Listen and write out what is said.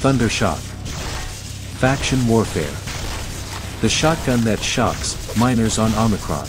Thundershock. Faction Warfare. The shotgun that shocks, miners on Omicron.